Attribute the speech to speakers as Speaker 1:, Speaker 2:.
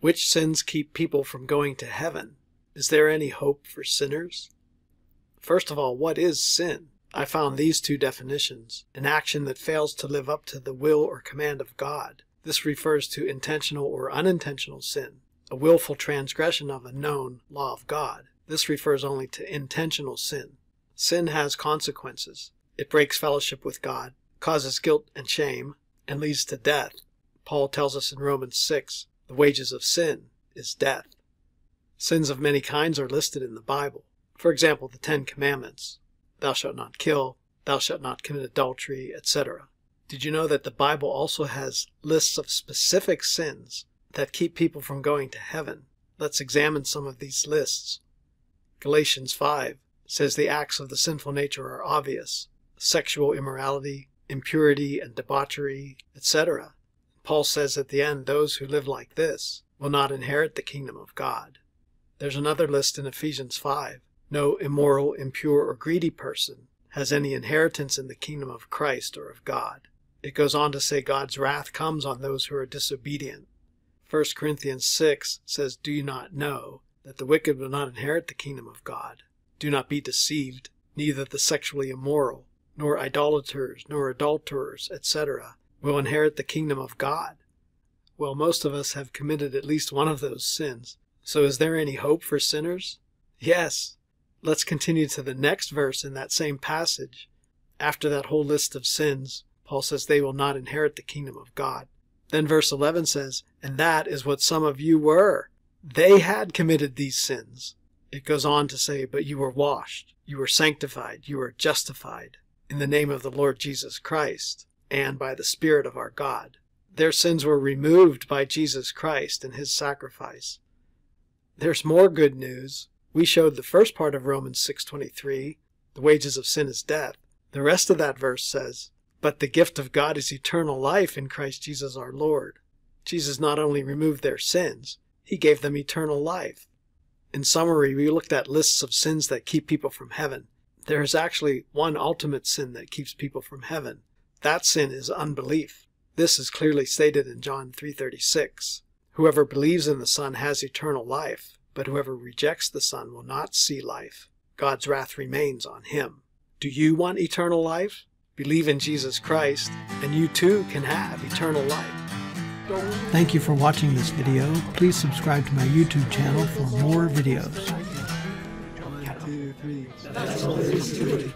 Speaker 1: Which sins keep people from going to heaven? Is there any hope for sinners? First of all, what is sin? I found these two definitions an action that fails to live up to the will or command of God. This refers to intentional or unintentional sin, a willful transgression of a known law of God. This refers only to intentional sin. Sin has consequences. It breaks fellowship with God, causes guilt and shame, and leads to death. Paul tells us in Romans 6 the wages of sin is death. Sins of many kinds are listed in the Bible. For example, the Ten Commandments Thou shalt not kill, thou shalt not commit adultery, etc. Did you know that the Bible also has lists of specific sins that keep people from going to heaven? Let's examine some of these lists. Galatians 5 says the acts of the sinful nature are obvious sexual immorality, impurity and debauchery, etc. Paul says at the end, those who live like this will not inherit the kingdom of God. There's another list in Ephesians 5. No immoral, impure, or greedy person has any inheritance in the kingdom of Christ or of God. It goes on to say God's wrath comes on those who are disobedient. 1 Corinthians 6 says, Do you not know that the wicked will not inherit the kingdom of God? Do not be deceived, neither the sexually immoral, nor idolaters, nor adulterers, etc., will inherit the kingdom of God. Well, most of us have committed at least one of those sins. So is there any hope for sinners? Yes. Let's continue to the next verse in that same passage. After that whole list of sins, Paul says they will not inherit the kingdom of God. Then verse 11 says, And that is what some of you were. They had committed these sins. It goes on to say, But you were washed, you were sanctified, you were justified in the name of the Lord Jesus Christ and by the Spirit of our God. Their sins were removed by Jesus Christ and his sacrifice. There's more good news. We showed the first part of Romans 6:23, the wages of sin is death. The rest of that verse says, "But the gift of God is eternal life in Christ Jesus our Lord." Jesus not only removed their sins, he gave them eternal life. In summary, we looked at lists of sins that keep people from heaven. There is actually one ultimate sin that keeps people from heaven. That sin is unbelief. This is clearly stated in John 3:36. Whoever believes in the Son has eternal life, but whoever rejects the Son will not see life. God's wrath remains on him. Do you want eternal life? Believe in Jesus Christ, and you too can have eternal life.
Speaker 2: Thank you for watching this video. Please subscribe to my YouTube channel for more videos.
Speaker 1: One, two, three.